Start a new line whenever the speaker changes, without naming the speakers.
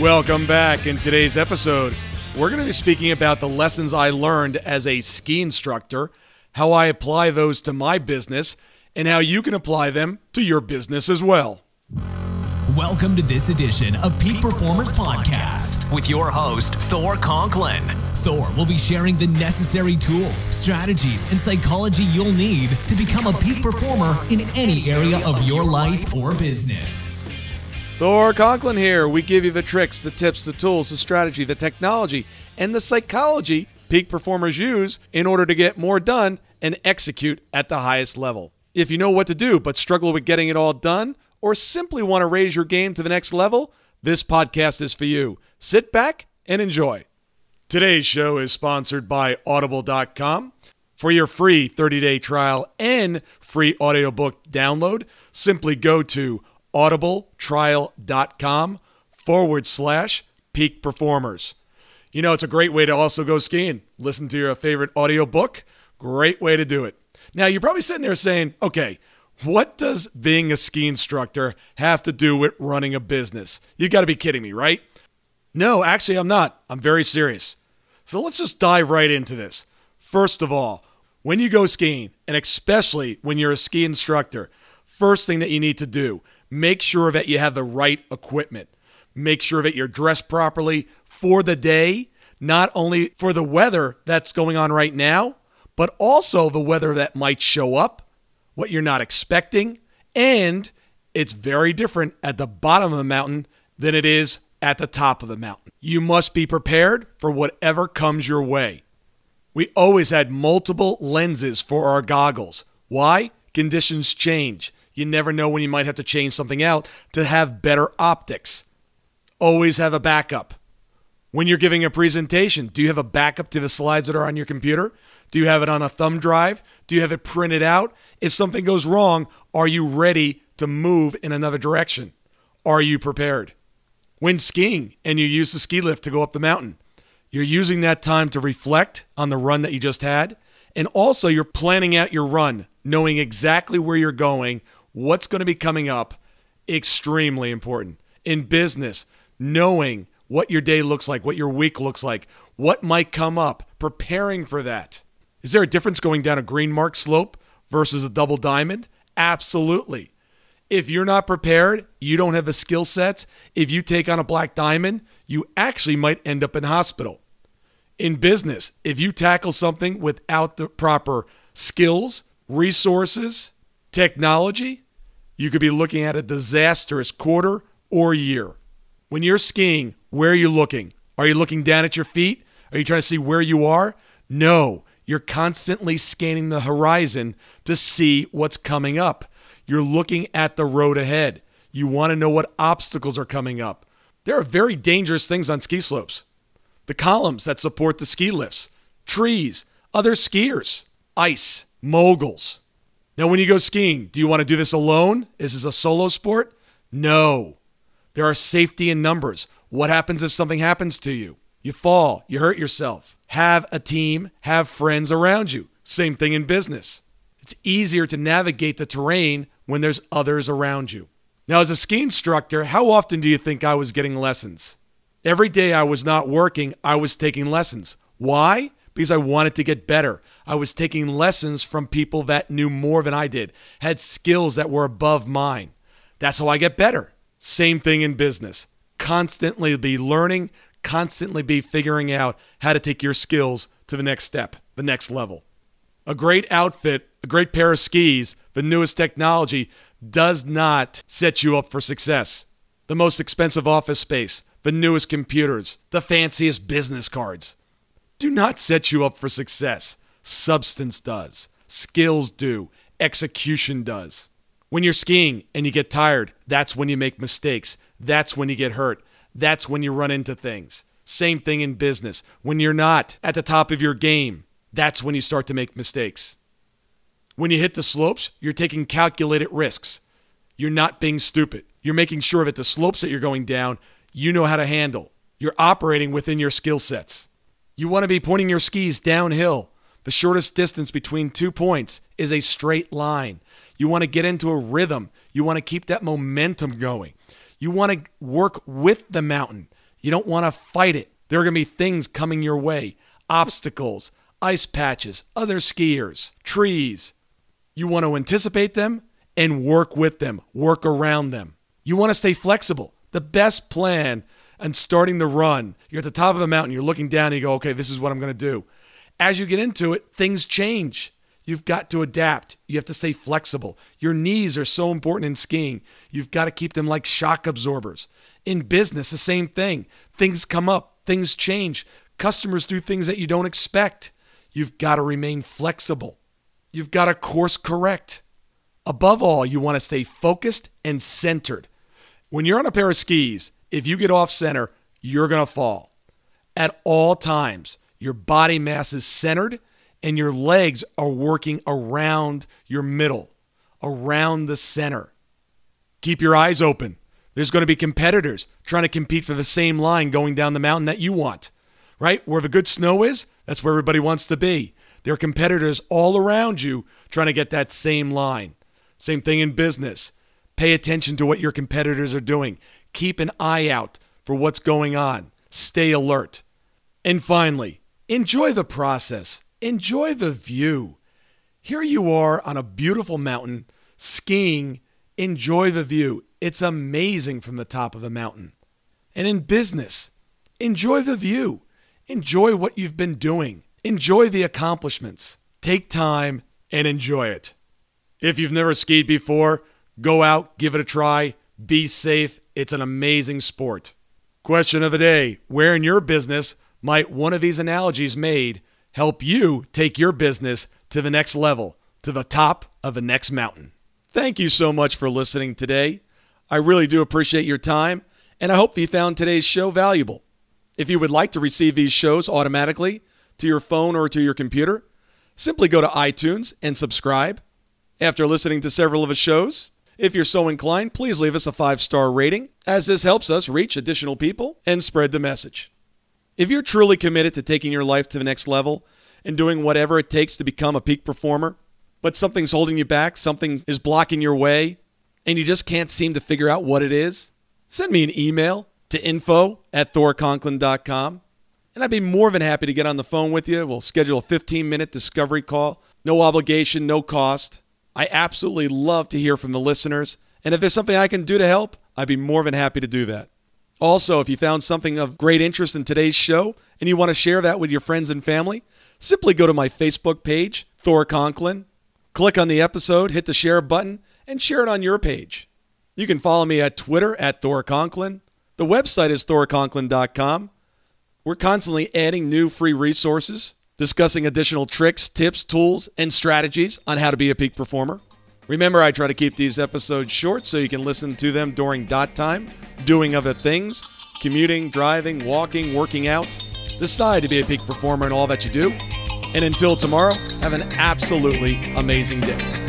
Welcome back. In today's episode, we're going to be speaking about the lessons I learned as a ski instructor, how I apply those to my business, and how you can apply them to your business as well.
Welcome to this edition of Peak Performers Podcast with your host, Thor Conklin. Thor will be sharing the necessary tools, strategies, and psychology you'll need to become a peak performer in any area of your life or business.
Thor Conklin here. We give you the tricks, the tips, the tools, the strategy, the technology, and the psychology peak performers use in order to get more done and execute at the highest level. If you know what to do but struggle with getting it all done, or simply want to raise your game to the next level, this podcast is for you. Sit back and enjoy. Today's show is sponsored by Audible.com. For your free 30 day trial and free audiobook download, simply go to audibletrial.com forward slash peak performers. You know, it's a great way to also go skiing. Listen to your favorite audiobook. Great way to do it. Now, you're probably sitting there saying, okay, what does being a ski instructor have to do with running a business? You got to be kidding me, right? No, actually, I'm not. I'm very serious. So let's just dive right into this. First of all, when you go skiing, and especially when you're a ski instructor, first thing that you need to do make sure that you have the right equipment. Make sure that you're dressed properly for the day, not only for the weather that's going on right now, but also the weather that might show up, what you're not expecting, and it's very different at the bottom of the mountain than it is at the top of the mountain. You must be prepared for whatever comes your way. We always had multiple lenses for our goggles. Why? Conditions change. You never know when you might have to change something out to have better optics. Always have a backup. When you're giving a presentation, do you have a backup to the slides that are on your computer? Do you have it on a thumb drive? Do you have it printed out? If something goes wrong, are you ready to move in another direction? Are you prepared? When skiing and you use the ski lift to go up the mountain, you're using that time to reflect on the run that you just had. And also, you're planning out your run, knowing exactly where you're going, what's going to be coming up, extremely important. In business, knowing what your day looks like, what your week looks like, what might come up, preparing for that. Is there a difference going down a green mark slope versus a double diamond? Absolutely. If you're not prepared, you don't have the skill sets. If you take on a black diamond, you actually might end up in hospital. In business, if you tackle something without the proper skills, resources, technology, you could be looking at a disastrous quarter or year. When you're skiing, where are you looking? Are you looking down at your feet? Are you trying to see where you are? No, you're constantly scanning the horizon to see what's coming up. You're looking at the road ahead. You want to know what obstacles are coming up. There are very dangerous things on ski slopes the columns that support the ski lifts, trees, other skiers, ice, moguls. Now, when you go skiing, do you want to do this alone? Is this a solo sport? No. There are safety in numbers. What happens if something happens to you? You fall, you hurt yourself. Have a team, have friends around you. Same thing in business. It's easier to navigate the terrain when there's others around you. Now, as a ski instructor, how often do you think I was getting lessons? Every day I was not working, I was taking lessons. Why? Because I wanted to get better. I was taking lessons from people that knew more than I did, had skills that were above mine. That's how I get better. Same thing in business. Constantly be learning, constantly be figuring out how to take your skills to the next step, the next level. A great outfit, a great pair of skis, the newest technology does not set you up for success. The most expensive office space, the newest computers, the fanciest business cards do not set you up for success. Substance does, skills do, execution does. When you're skiing and you get tired, that's when you make mistakes. That's when you get hurt. That's when you run into things. Same thing in business. When you're not at the top of your game, that's when you start to make mistakes. When you hit the slopes, you're taking calculated risks. You're not being stupid. You're making sure that the slopes that you're going down, you know how to handle. You're operating within your skill sets. You want to be pointing your skis downhill. The shortest distance between two points is a straight line. You want to get into a rhythm. You want to keep that momentum going. You want to work with the mountain, You don't want to fight it. There are going to be things coming your way obstacles, ice patches, other skiers, trees. You want to anticipate them and work with them, work around them. You want to stay flexible. The best plan and starting the run, you're at the top of the mountain, you're looking down, and you go, okay, this is what I'm going to do. As you get into it, things change. You've got to adapt. You have to stay flexible. Your knees are so important in skiing. You've got to keep them like shock absorbers. In business, the same thing. Things come up, things change. Customers do things that you don't expect. You've got to remain flexible. You've got to course correct. Above all, you want to stay focused and centered. When you're on a pair of skis, if you get off center, you're going to fall. At all times, your body mass is centered and your legs are working around your middle, around the center. Keep your eyes open. There's going to be competitors trying to compete for the same line going down the mountain that you want, right? Where the good snow is, that's where everybody wants to be. There are competitors all around you trying to get that same line. Same thing in business. Pay attention to what your competitors are doing. Keep an eye out for what's going on. Stay alert. And finally, enjoy the process. Enjoy the view. Here you are on a beautiful mountain skiing. Enjoy the view. It's amazing from the top of the mountain. And in business, enjoy the view. Enjoy what you've been doing. Enjoy the accomplishments. Take time and enjoy it. If you've never skied before, go out, give it a try, be safe. It's an amazing sport. Question of the day Where in your business might one of these analogies made help you take your business to the next level, to the top of the next mountain? Thank you so much for listening today. I really do appreciate your time, and I hope you found today's show valuable. If you would like to receive these shows automatically to your phone or to your computer, simply go to iTunes and subscribe. After listening to several of the shows, if you're so inclined, please leave us a five star rating, as this helps us reach additional people and spread the message. If you're truly committed to taking your life to the next level and doing whatever it takes to become a peak performer, but something's holding you back, something is blocking your way, and you just can't seem to figure out what it is, send me an email to info at thorconklin.com. And I'd be more than happy to get on the phone with you. We'll schedule a 15 minute discovery call. No obligation, no cost. I absolutely love to hear from the listeners. And if there's something I can do to help, I'd be more than happy to do that. Also, if you found something of great interest in today's show and you want to share that with your friends and family, simply go to my Facebook page, Thor Conklin, click on the episode, hit the share button, and share it on your page. You can follow me at Twitter at Thor Conklin. The website is thorconklin.com. We're constantly adding new free resources discussing additional tricks, tips, tools, and strategies on how to be a peak performer. Remember, I try to keep these episodes short so you can listen to them during dot time, doing other things, commuting, driving, walking, working out. Decide to be a peak performer in all that you do. And until tomorrow, have an absolutely amazing day.